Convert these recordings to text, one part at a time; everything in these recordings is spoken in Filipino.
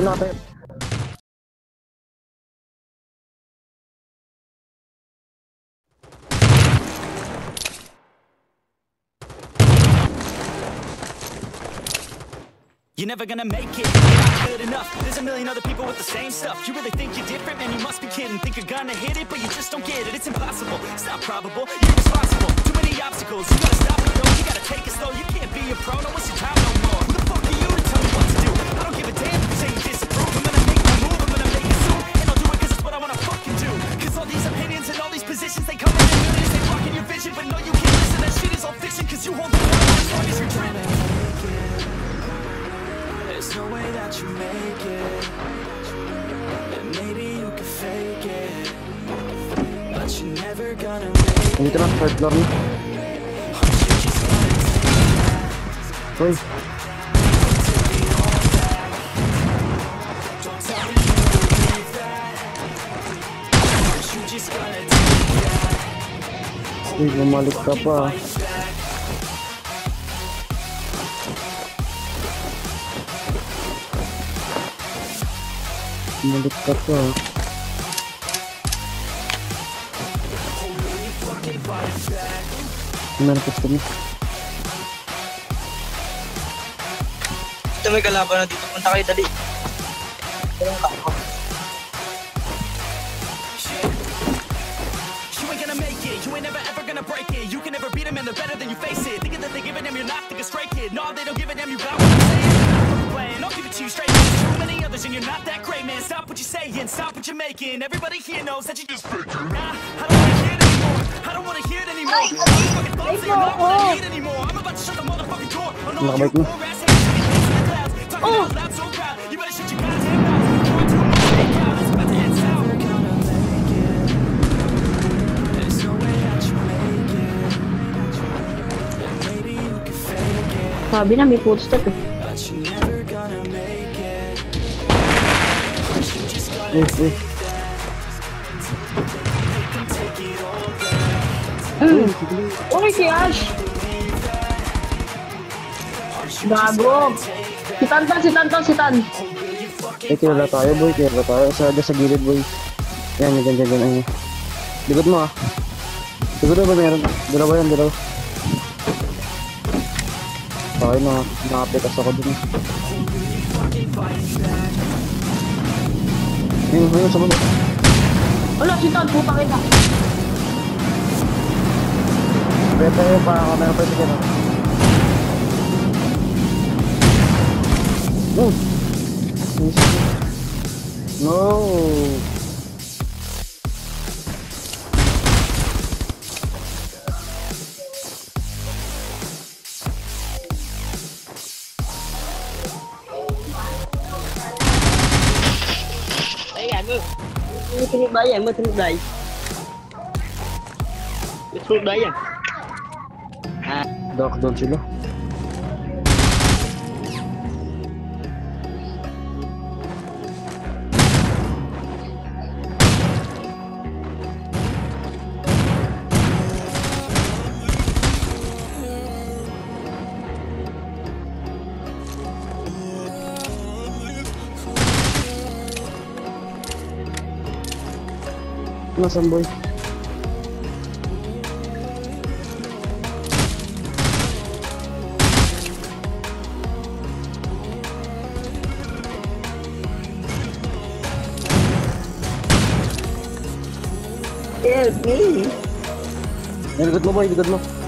Dito na tayo. You're never gonna make it, you're not good enough. There's a million other people with the same stuff. You really think you're different, man, you must be kidding. Think you're gonna hit it, but you just don't get it. It's impossible, it's not probable, you're irresponsible Too many obstacles, you gotta stop it though. You gotta take it slow, you can't be a pro, no waste your time there's no way that you make it. And maybe you can fake it. But you're never gonna make Dito na, third floor me that uy, bumalik ka. Pa. Meron ka mo. Ito may kalaban na dito. Punta kayo, dali. Walang kako. You can never beat them and they're better than you face it Thinking that they give a damn, you're not, think a straight kid No, they don't give a damn, you got too and you're not that great, man Stop what you're saying, stop what you're making. Everybody here knows that you just faking Nah, I don't wanna hear it anymore. I don't wanna hear it anymore. All these fucking thoughts, they're not what I need anymore. I'm about to shut the motherfucking door. On all Nakabike you mo. poor ass haters in the clouds. Talking out loud so proud, you better shut your goddamn mouth. You're too much fake out, si Ash! Gago! Si Tantan, si Tantan, si Tan! Eh, kilala tayo, boy. Kilala tayo. Sa, sa gilid, boy. Yan, yan, yan, yan. yan. Mo, ah. Siguro ba meron? Dalawa yan, dalawa. Tayo na, nakapitas ako. Ayun, ayun, sa baba. Wala, si Tan, puta kita. Kaya tayo pa ako, meron pa sige na. Oh! No! Thương đấy vậy mới thương đấy. Thương đấy à À. Dok don sila Nasaan boy? Help me! Ay, likod mo boy, likod mo.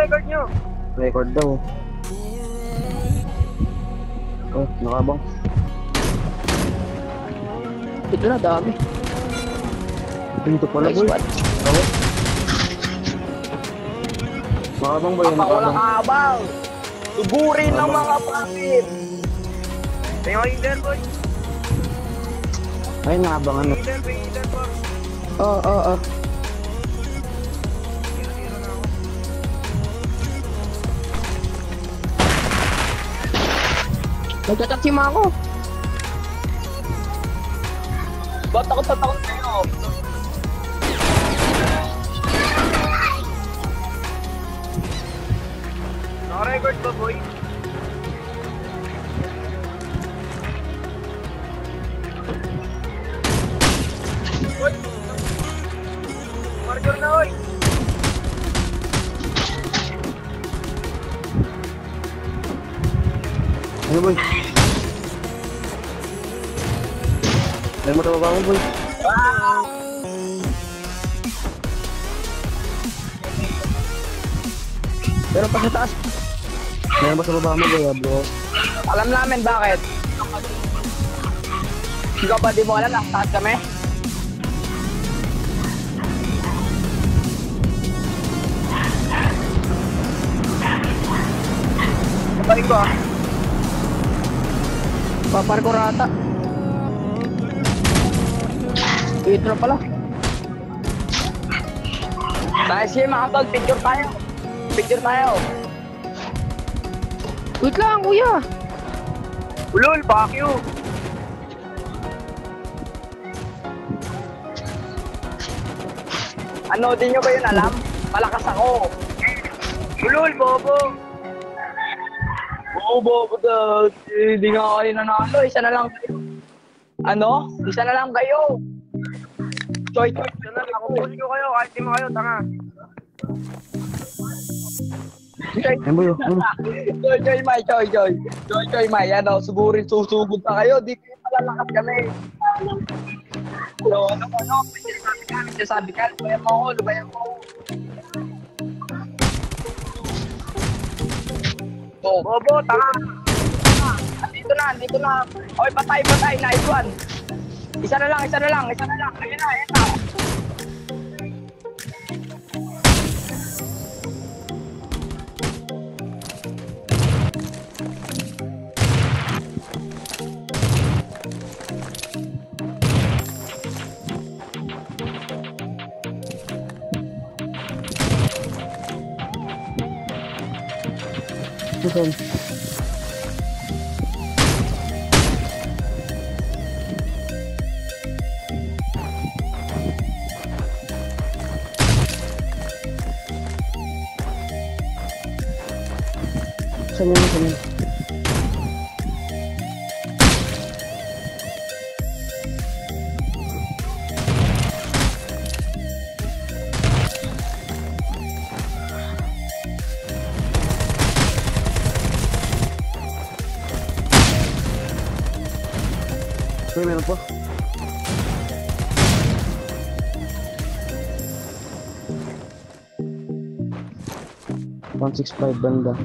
Record nyo, record daw. Oh, nakabang. Ito na, dami. Dito pala Nice boy. Ako. Nakabang Papa, wala nakabang. kaabang. Tuburin ng mga pangit. Tingnan leader boy. Ay, nakabang ano. Boy, leader boy. Oo, oo, oo. Nagtataksim ako. Ba't ako tatakot sa'yo? Naka-record ba, boy? Oy! Marker na, oy! Ano boy? Ay mo tababa mo boy. Pero pa sa taas, Meron ba sa baba mo boy, ah, bro? alam namin bakit. Ikaw ba di mo alam na taas kami? Sabay ko, ah. Paparko rata. Dito na pala. Tayo sige mga tol, picture tayo. Picture tayo. Wait lang, kuya. Ulul, fuck you! Ano, di nyo ba yun alam? Malakas ako. Ulul, bobo! Oo, bobo daw. Hindi nga kayo nanalo. Isa na lang kayo. Ano? Isa na lang kayo. Choy, choy. Ito na, nakupush ko kayo, kahit di mo kayo, tanga. Choy. Ano? choy, choy, may, choy, choy. Choy, choy, may. Ano, sugurin, susugod pa kayo. Di kayo malalakas kami. So, ano, ano, may sinasabi ka, lubayan mo ako, lubayan mo ako. Oh, Bobo, tanga! Andito na, andito na. Okay, patay, patay. Nice one. Isa na lang, isa na lang, isa na lang. Ayun na, ayun na. Vâng. Thu Hương Thu Hương, Thu Hương Uy, meron pa. One six five banda.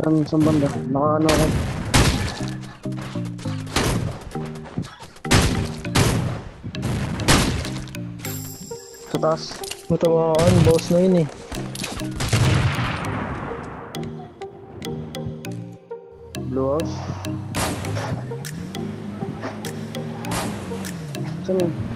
Saan, saan banda? Nakaano ako. Sa taas. Matamaan, boss na yun eh. 아, 저.